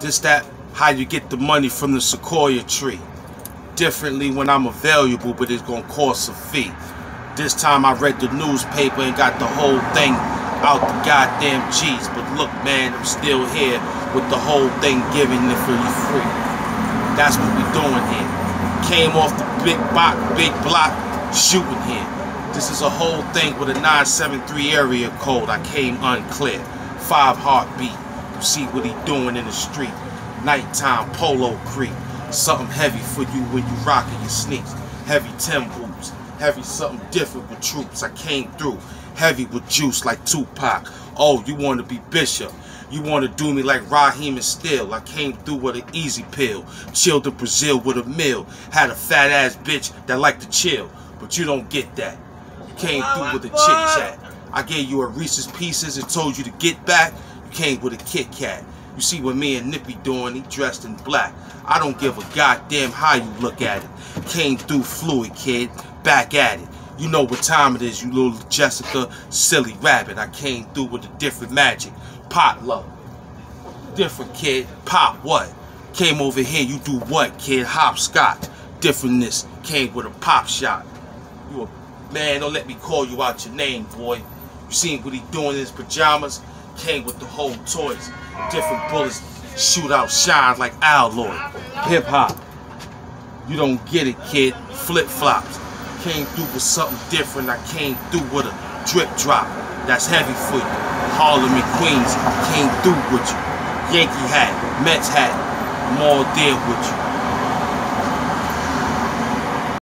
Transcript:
This that how you get the money from the sequoia tree. Differently when I'm available, but it's gonna cost a fee. This time I read the newspaper and got the whole thing out the goddamn G's. But look, man, I'm still here with the whole thing giving it for you free. That's what we're doing here. Came off the big block, big block, shooting here. This is a whole thing with a 973 area code. I came unclear. Five heartbeat. You see what he doing in the street. Nighttime polo creep. Something heavy for you when you rocking your sneaks. Heavy Tim boots. Heavy something different with troops. I came through. Heavy with juice like Tupac. Oh, you want to be Bishop. You want to do me like Raheem and Steel. I came through with an easy pill. Chilled in Brazil with a meal. Had a fat ass bitch that liked to chill. But you don't get that. You came through with a chit chat. I gave you a Reese's Pieces and told you to get back. Came with a Kit Kat. You see what me and Nippy doing, he dressed in black. I don't give a goddamn how you look at it. Came through fluid, kid. Back at it. You know what time it is, you little Jessica silly rabbit. I came through with a different magic. Pot low. Different kid. Pop what? Came over here, you do what, kid? Hopscotch. Differentness. Came with a pop shot. You a man, don't let me call you out your name, boy. You seen what he doing in his pajamas? Came with the whole toys. Different bullets shoot out shine like alloy. Hip hop. You don't get it, kid. Flip flops. Came through with something different. I came through with a drip drop. That's heavy for you. Harlem and Queens came through with you. Yankee hat, Mets hat. I'm all there with you.